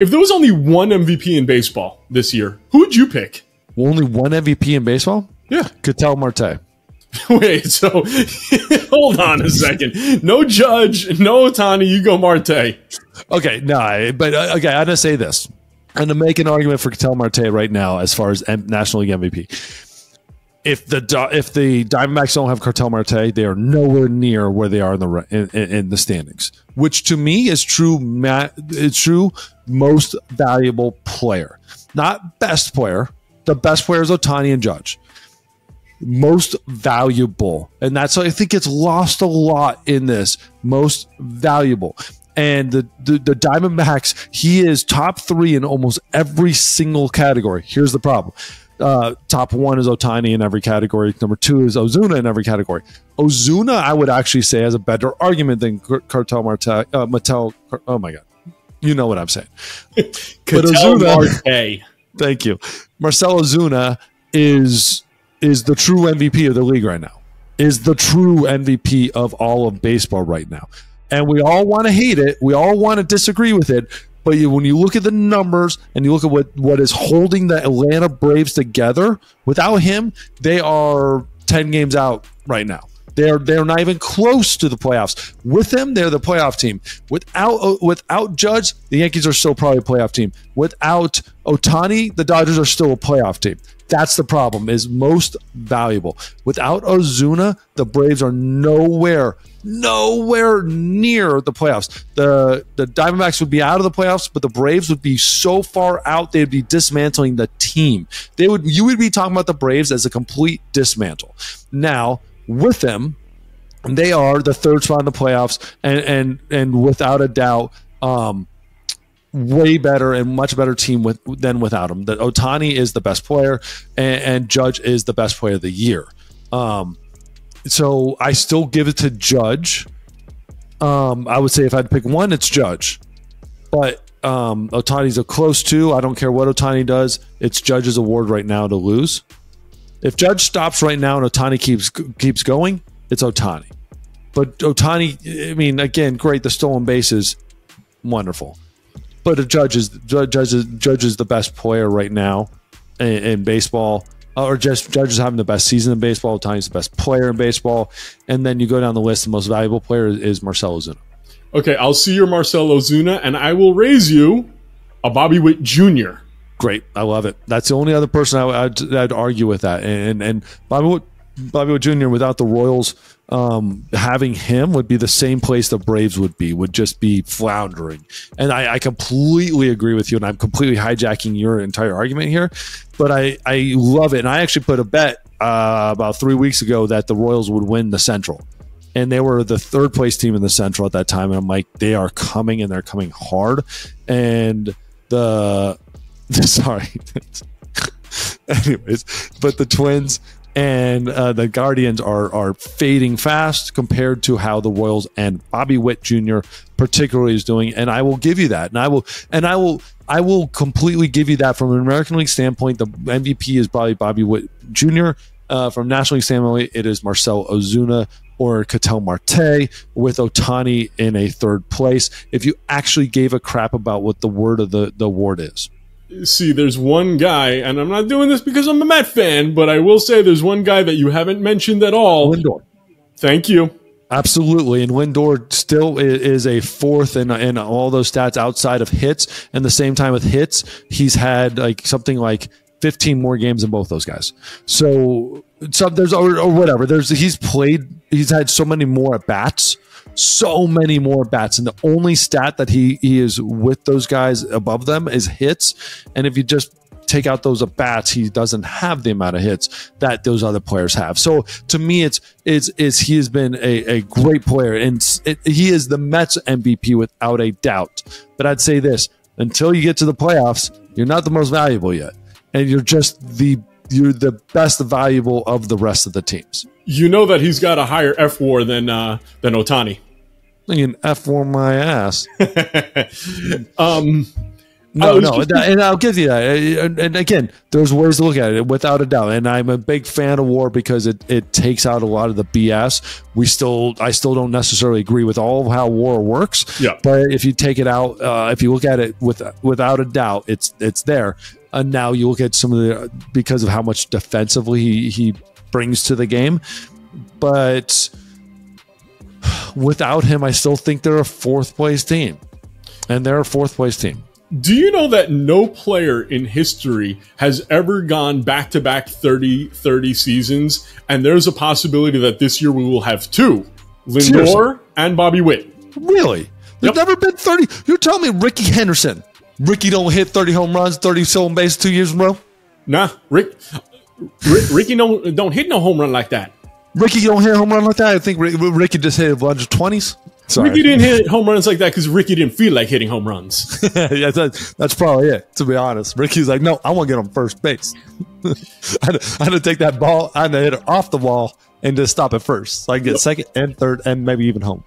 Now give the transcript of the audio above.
If there was only one MVP in baseball this year, who would you pick? Only one MVP in baseball? Yeah. Ketel Marte. Wait, so hold on a second. No Judge, no Ohtani, you go Marte. Okay, no, but uh, okay, I'm gonna say this. I'm gonna make an argument for Ketel Marte right now as far as M- National League MVP. If the if the Diamondbacks don't have Cartel Marte, they are nowhere near where they are in the in, in, the standings. Which to me is true. Ma- it's true. Most valuable player, not best player. The best player is Ohtani and Judge most valuable. And that's why I think it's lost a lot in this. Most valuable. And the, the, the Diamondbacks, he is top three in almost every single category. Here's the problem. Uh, top one is Ohtani in every category. Number two is Ozuna in every category. Ozuna, I would actually say, has a better argument than Cartel Marte. Uh, Mattel. Oh my God. You know what I'm saying. but Ozuna, Marte. Thank you. Marcell Ozuna is is the true MVP of the league right now. Is the true MVP of all of baseball right now. And we all want to hate it. We all want to disagree with it. But you, when you look at the numbers and you look at what, what is holding the Atlanta Braves together, without him, they are 10 games out right now. They're they're not even close to the playoffs. With them, they're the playoff team. Without uh, without Judge, the Yankees are still probably a playoff team. Without Ohtani, the Dodgers are still a playoff team. That's the problem. Is most valuable. Without Ozuna, the Braves are nowhere, nowhere near the playoffs. The the Diamondbacks would be out of the playoffs, but the Braves would be so far out they'd be dismantling the team. They would you would be talking about the Braves as a complete dismantle. Now with them, they are the third spot in the playoffs, and and and without a doubt. Um, way better and much better team with than without him. That Ohtani is the best player and, and, Judge is the best player of the year. Um, so I still give it to Judge. Um, I would say if I'd pick one, it's Judge, but um, Ohtani's a close two. I don't care what Ohtani does. It's Judge's award right now to lose. If Judge stops right now and Ohtani keeps keeps going, it's Ohtani. But Ohtani, I mean, again, great. The stolen bases, wonderful but a judge is judge is judge is the best player right now in, in baseball. Or just judge is having the best season in baseball. Times the best player in baseball, and then you go down the list. The most valuable player is, is Marcell Ozuna. Okay, I'll see your Marcell Ozuna, and I will raise you a Bobby Witt Jr. Great, I love it. That's the only other person I, would I'd argue with that. And and Bobby Witt, Bobby Witt Jr. without the Royals um, having him would be the same place the Braves would be, would just be floundering. And I, I, completely agree with you, and I'm completely hijacking your entire argument here. But I, I love it. And I actually put a bet uh, about three weeks ago that the Royals would win the Central. And they were the third place team in the Central at that time. And I'm like, they are coming and they're coming hard. And the, sorry. Anyways, but the Twins and uh, the Guardians are are fading fast compared to how the Royals and Bobby Witt Jr. particularly is doing. And I will give you that, and I will and I will I will completely give you that from an American League standpoint. The MVP is probably Bobby Witt Jr. Uh, from National League standpoint, it is Marcell Ozuna or Ketel Marte with Ohtani in a third place. If you actually gave a crap about what the word of the the award is see, there's one guy, and I'm not doing this because I'm a Met fan, but I will say there's one guy that you haven't mentioned at all. Lindor. Thank you. Absolutely, and Lindor still is a fourth in in all those stats outside of hits. And the same time with hits, he's had like something like 15 more games than both those guys. So, so there's or, or whatever. There's he's played. He's had so many more at bats so many more bats. And the only stat that he, he is with those guys above them is hits. And if you just take out those at bats, he doesn't have the amount of hits that those other players have. So to me, it's it's, it's he has been a, a great player, and it, he is the Mets MVP without a doubt. But I'd say this: until you get to the playoffs, you're not the most valuable yet, and you're just the you're the best valuable of the rest of the teams. You know that he's got a higher F WAR than uh, than Ohtani. You can F war my ass. um, No, no, just- and, and I'll give you that. And, and again, there's ways to look at it without a doubt. And I'm a big fan of war because it, it takes out a lot of the BS. We still, I still don't necessarily agree with all of how war works. Yeah. But if you take it out, uh, if you look at it with without a doubt, it's it's there. And now you look at some of the because of how much defensively he, he brings to the game, but without him, I still think they're a fourth place team, and they're a fourth place team. Do you know that no player in history has ever gone back to back 30 30 seasons? And there's a possibility that this year we will have two Lindor Seriously? and Bobby Witt. Really? There's Yep. never been 30. You're telling me Rickey Henderson. Ricky don't hit 30 home runs, 30 stolen bases two years in a row? Nah, Rick, Rick Ricky don't, don't hit no home run like that. Ricky don't hit a home run like that? I think Ricky just hit a bunch of 20s. Sorry. Ricky didn't hit home runs like that because Ricky didn't feel like hitting home runs. yeah, that's, that's probably it, to be honest. Ricky's like, no, I want to get on first base. I, had to, I had to take that ball, I had to hit it off the wall and just stop at first. So I can get second and third and maybe even home.